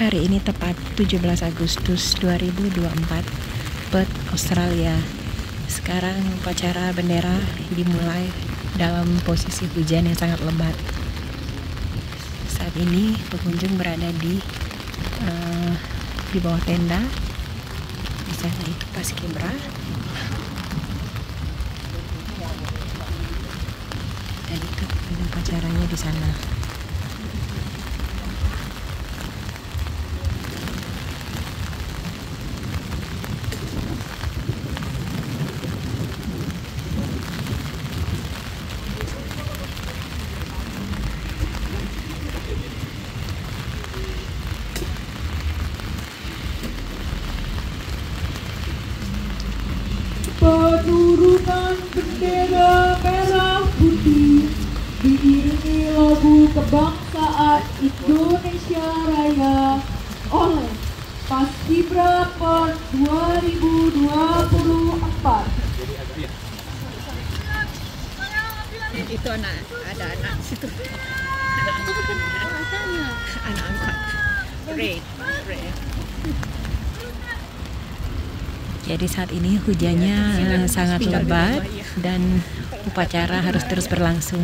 hari ini tepat 17 Agustus 2024 Perth, Australia. Sekarang upacara bendera dimulai dalam posisi hujan yang sangat lebat. Saat ini pengunjung berada di uh, di bawah tenda. Di sana itu Paskibra. Dan itu upacaranya di sana. penurunan bendera merah putih diiringi lagu kebangsaan Indonesia Raya oleh Paskibra PON 2024. itu anak ada anak situ. Anak anak angkat. Great great Jadi saat ini hujannya eh, sangat lebat dan upacara harus terus berlangsung.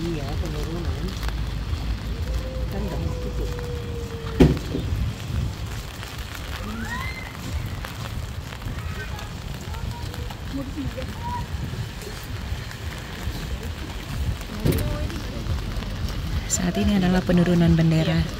Iya, penurunan. Kan nggak mesti tuh. Saat ini adalah penurunan bendera.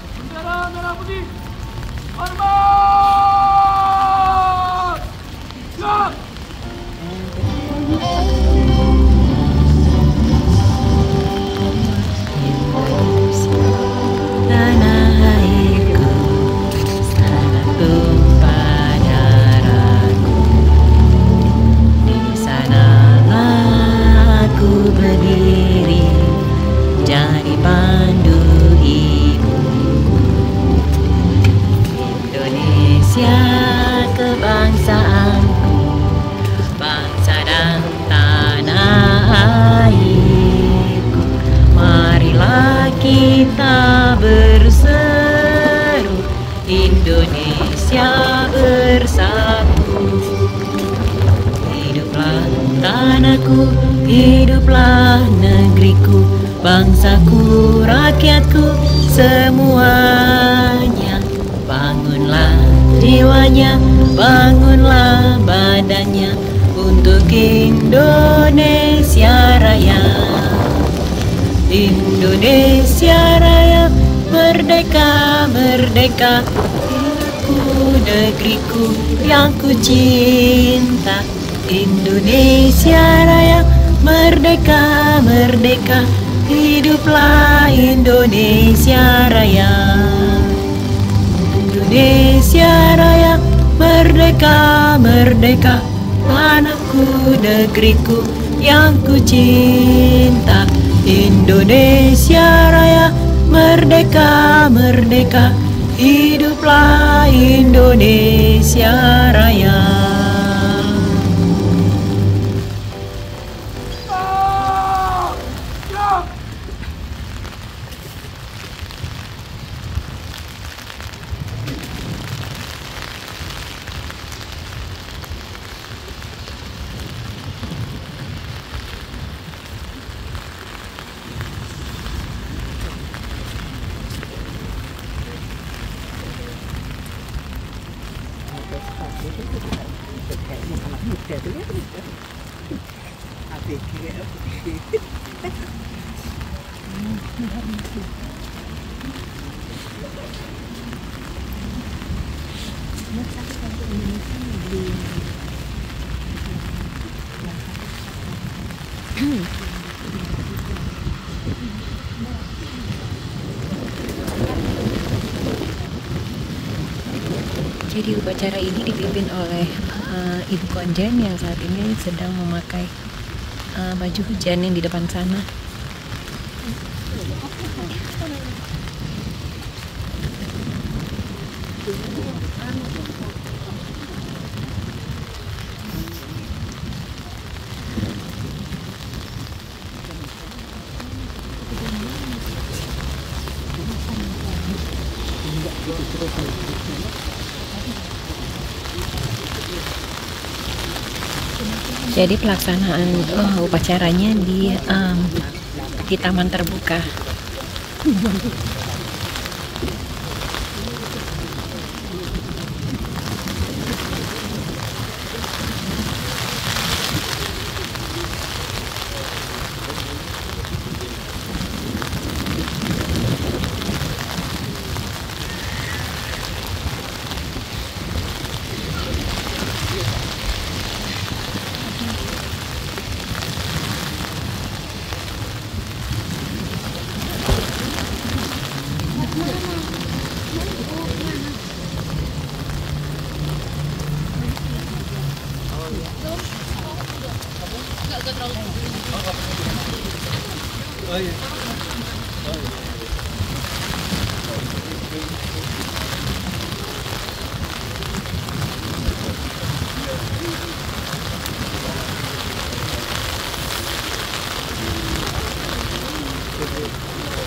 saya Bendera merah putih. Hormat! Siap! Tanah tanahku, hiduplah negeriku Bangsaku, rakyatku, semuanya. Bangunlah jiwanya, bangunlah badannya Untuk Indonesia Raya. Indonesia Raya Merdeka, merdeka. Ku negeriku yang ku cinta Indonesia Raya Merdeka, merdeka. Hiduplah Indonesia Raya. Indonesia Raya Merdeka, merdeka. Tanahku, negeriku yang ku cinta. Indonesia Raya Merdeka, merdeka. Hiduplah Indonesia Raya kayaknya anak muda tuh ya ABG Jadi upacara ini dipimpin oleh eh, Ibu Konjen yang saat ini sedang memakai eh, baju hujan yang di depan sana. Jadi pelaksanaan eh, upacaranya di em, di taman terbuka.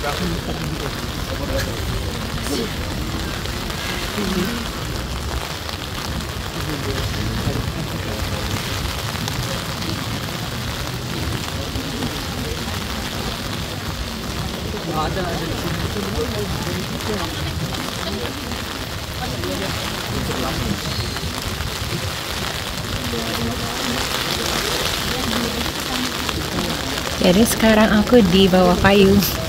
Jadi sekarang aku di bawah payung.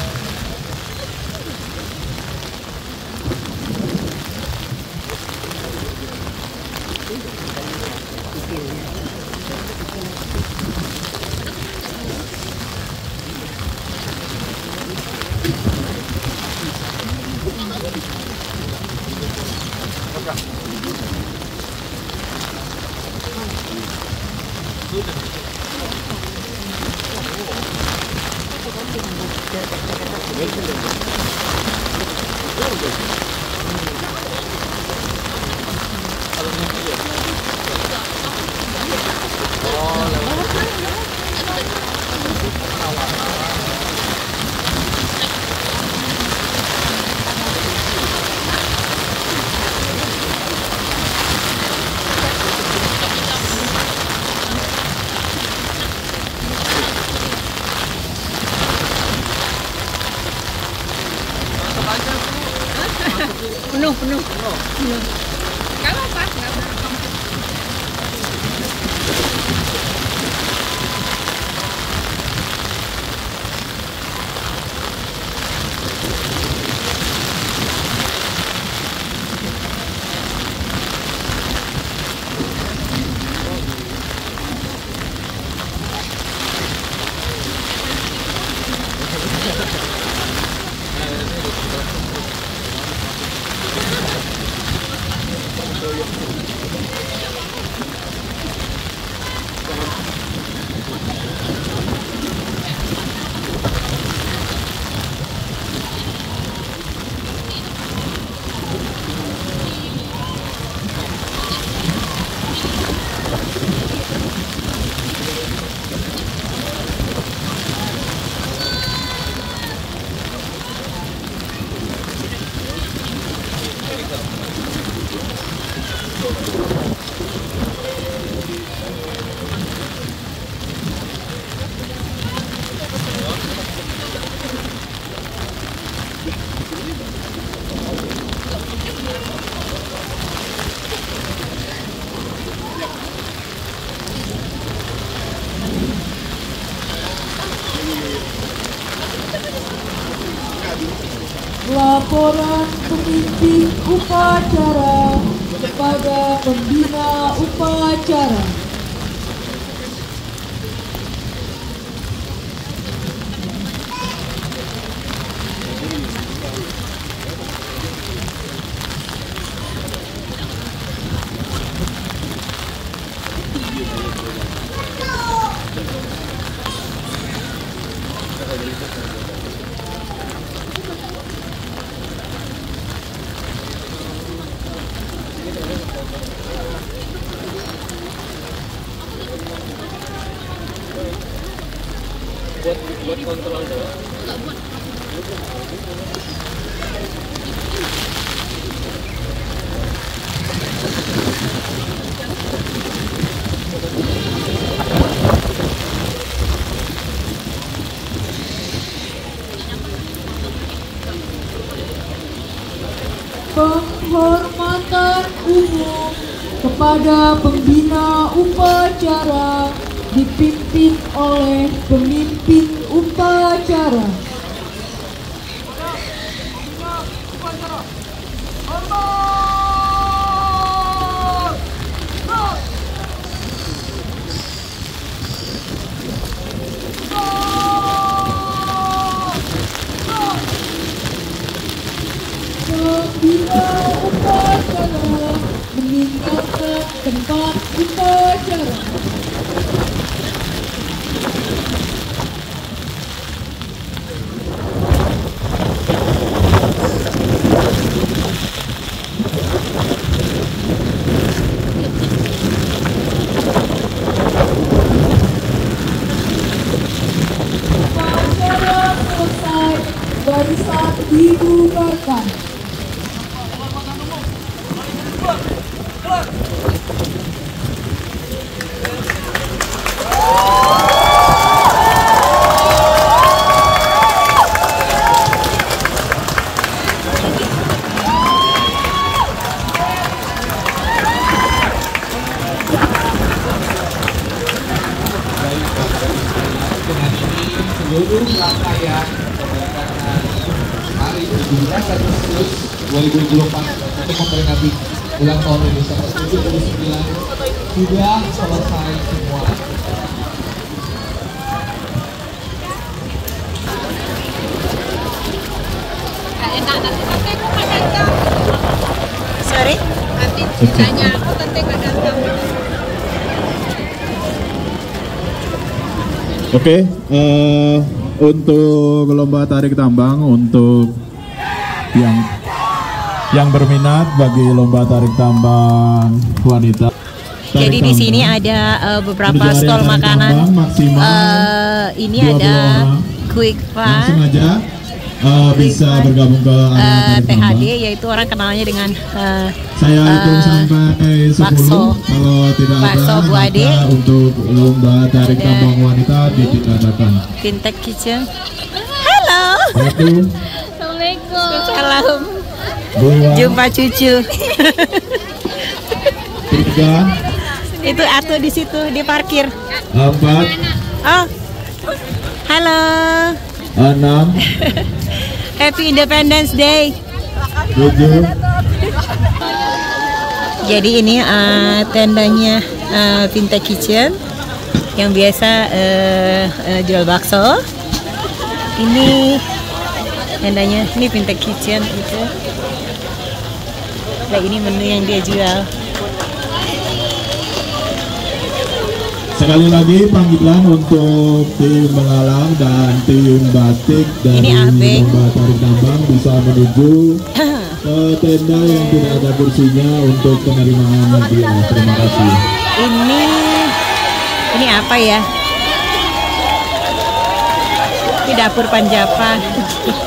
Upacara kepada pembina upacara. Kepada pembina upacara dipimpin oleh pemimpin 更多应该。17 Agustus 2024 untuk memperingati ulang tahun Indonesia ke-79 sudah selesai semua. enak nanti nanti aku nggak datang Sorry? nanti ditanya aku nanti nggak datang Oke, eh, untuk lomba tarik tambang untuk yang yang berminat bagi lomba tarik tambang wanita. Tarik Jadi di sini ada uh, beberapa stol makanan. tambang maksimal Uh, ini 20 ada orang. quick langsung fun. aja eh, bisa bergabung ke Uh, THD tambang. yaitu orang kenalnya dengan uh, Saya hitung eh, sampai 10 bakso. kalau tidak Bakso ada Bu Ade. untuk lomba tarik Ada tambang wanita ditingkatkan. Fintech Kitchen. Halo. Satu, Assalamualaikum Salam. dua, Jumpa cucu. tiga, Itu Atu di situ di parkir. empat, Oh. Halo. enam, Happy Independence Day. tujuh, Jadi ini eh, tendanya eh, Fintech Kitchen yang biasa eh, eh, jual bakso. Ini tendanya ini pintek Kitchen gitu nah ini menu yang dia jual Sekali lagi panggilan untuk tim Mengalang dan tim Batik dari Lomba Tarik Tambang bisa menuju ke tenda yang tidak ada kursinya untuk penerimaan hadiah. Terima kasih. Ini ini apa ya? Di dapur Panjapa.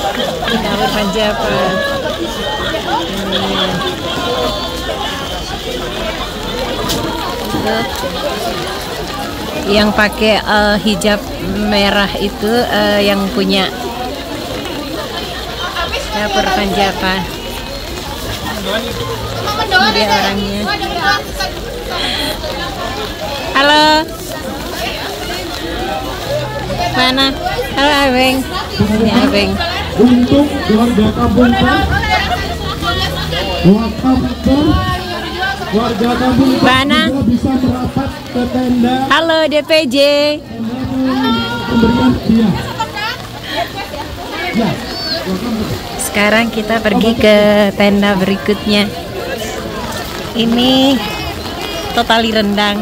Ini. Tuh. Yang pakai eh, hijab merah itu eh, yang punya dapur Panjapa. Dia orangnya. Halo. Mana? Halo Abeng. Ini Abeng. Untuk warga kampung Per, warga kampung Mana? bisa merapat ke tenda Halo DPJ. Ya, Sekarang kita pergi ke tenda berikutnya. Ini totali rendang.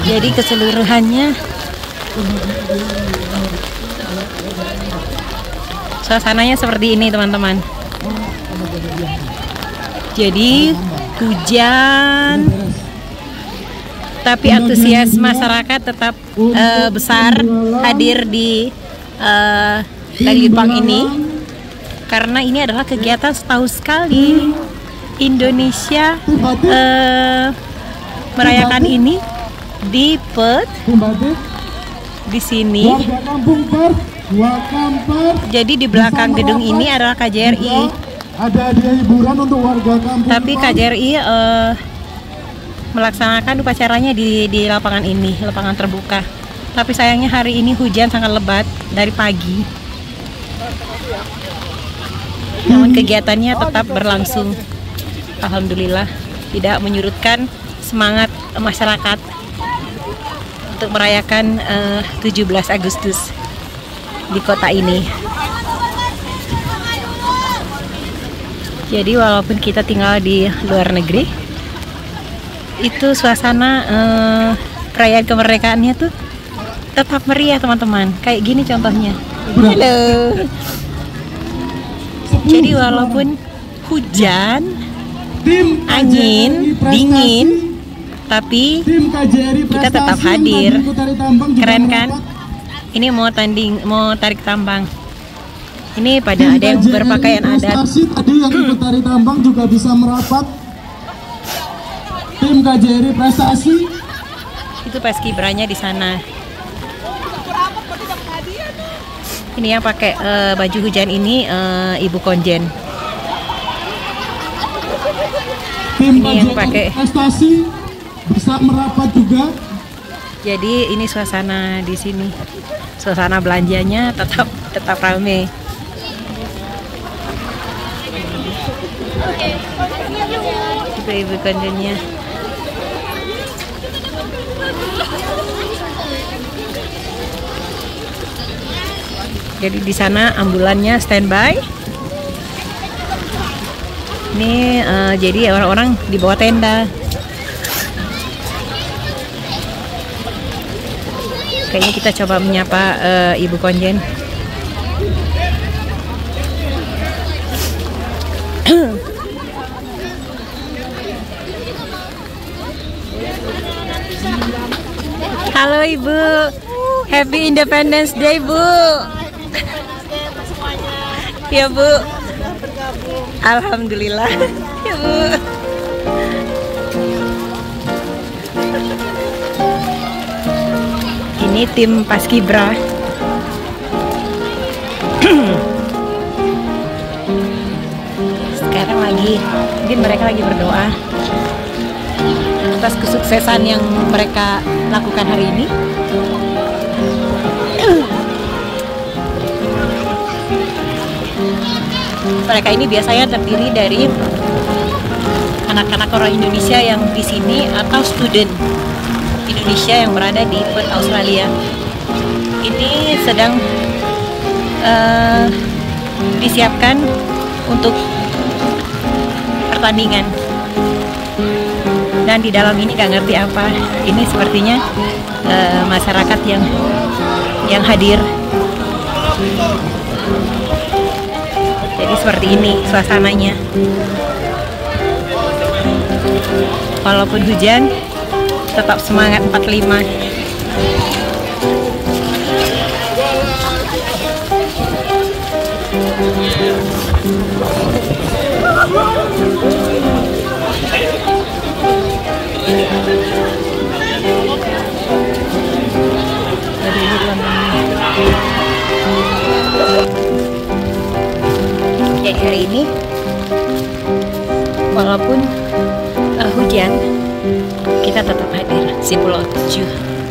Jadi keseluruhannya. Suasananya seperti ini teman-teman. Jadi hujan. Tapi antusias masyarakat tetap eh, besar hadir di Lagipang ini. Karena ini adalah kegiatan setahun sekali Indonesia eh, merayakan ini di Perth di sini. Per. Jadi di belakang gedung ini adalah KJRI. Ada hadiah hiburan untuk warga kampung Tapi. KJRI eh, melaksanakan upacaranya di di lapangan ini, lapangan terbuka. Tapi sayangnya hari ini hujan sangat lebat dari pagi. Namun kegiatannya tetap berlangsung. Alhamdulillah tidak menyurutkan semangat masyarakat untuk merayakan eh, 17 Agustus di kota ini. Jadi walaupun kita tinggal di luar negeri, itu suasana eh, perayaan kemerdekaannya tuh tetap meriah teman-teman. Kayak gini contohnya. Halo. Jadi walaupun hujan, angin, dingin, tapi tim KJRI kita tetap hadir. keren kan? Ini mau tanding, mau tarik tambang. Ini pada Tim ada yang berpakaian adat. tadi yang ikut tari tambang juga bisa merapat tim KJRI prestasi Itu paskibranya di sana. Ini yang pakai eh, baju hujan ini eh, Ibu Konjen. tim Ini yang pakai. prestasi bisa merapat juga Jadi ini suasana di sini. Suasana belanjanya tetap tetap rame. Itu Ibu Konjennya. Jadi di sana ambulannya standby. Ini eh, jadi orang-orang di bawah tenda. Kayaknya kita coba menyapa eh, Ibu Konjen. Halo Ibu, Happy Independence Day Bu. Ya Bu. Alhamdulillah. Ya Bu. Ini tim Paskibra. Sekarang lagi, mungkin mereka lagi berdoa atas kesuksesan yang mereka lakukan hari ini. Mereka ini biasanya terdiri dari anak-anak orang Indonesia yang di sini atau student Indonesia yang berada di Perth, Australia. Ini sedang eh, disiapkan untuk pertandingan. dan di dalam ini nggak ngerti apa. Ini sepertinya eh, masyarakat yang yang hadir. Jadi seperti ini suasananya. Walaupun hujan, tetap semangat 45. Jadi hari ini walaupun uh, hujan Pulau 7